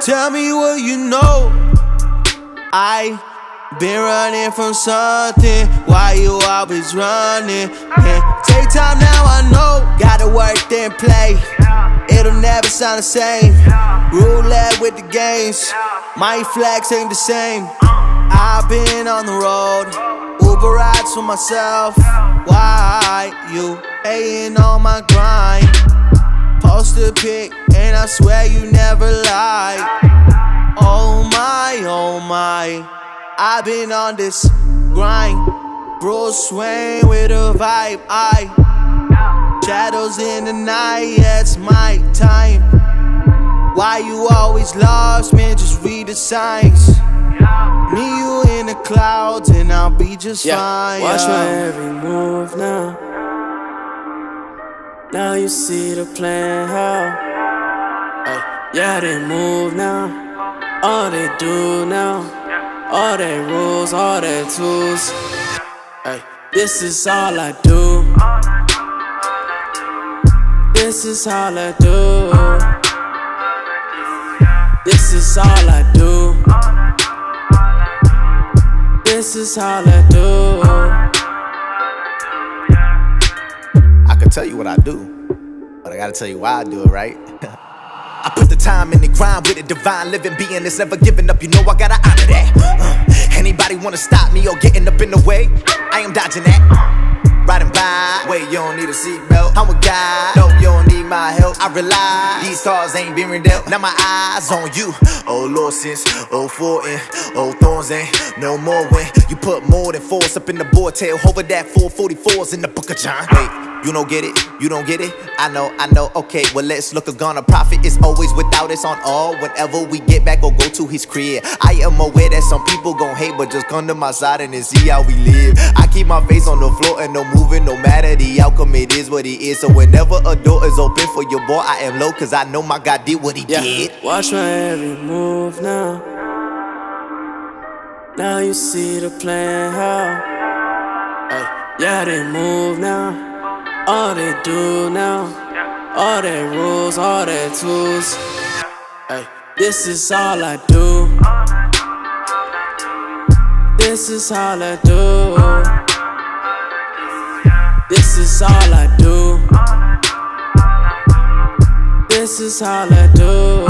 Tell me what you know. I been running from something. Why you always running? Take time now, I know. Gotta work then play. It'll never sound the same. Roulette with the games. My flags ain't the same. I've been on the road. Uber rides for myself. Why you ain't on my grind? Post a pic, and I swear you never lied. Oh my, oh my. I've been on this grind. Bruce Wayne with a vibe. I shadows in the night. Yeah, it's my time. Why you always lost, man? Just read the signs. Me, you in the clouds, and I'll be just Yeah. fine. Watch yeah. my every move now. Now you see the plan how. Ay, yeah, they move now. All they do now. All they rules, all they tools. Ay, this is all I do. This is all I do. This is all I do. This is all I do. I could tell you what I do, but I gotta tell you why I do it, right? I put the time in the grind with a divine living being that's never giving up. You know I gotta honor that. Uh, anybody wanna stop me or getting up in the way? I am dodging that. Riding by, wait, you don't need a seatbelt. I'm a guy, no, you don't need my help. I rely, these stars ain't been dealt. Now my eyes on you. Oh Lord, since oh fourteen, oh thorns ain't no more when you put more than force up in the board tail. Over that 444's in the book of John. Wait. You don't get it, you don't get it. I know, I know. Okay, well let's look. A gonna profit is always without us on all. Whenever we get back or go to his crib, I am aware that some people gon' hate, but just come to my side and then see how we live. I keep my face on the floor and no moving, no matter the outcome. It is what it is. So whenever a door is open for your boy, I am low, cause I know my God did what he Yeah, did. watch my every move now. Now you see the plan how. Ay, uh, yeah, they move now. All they do now. All their rules, all their tools. Ay, this is all I do. This is all I do. This is all I do. This is all I do.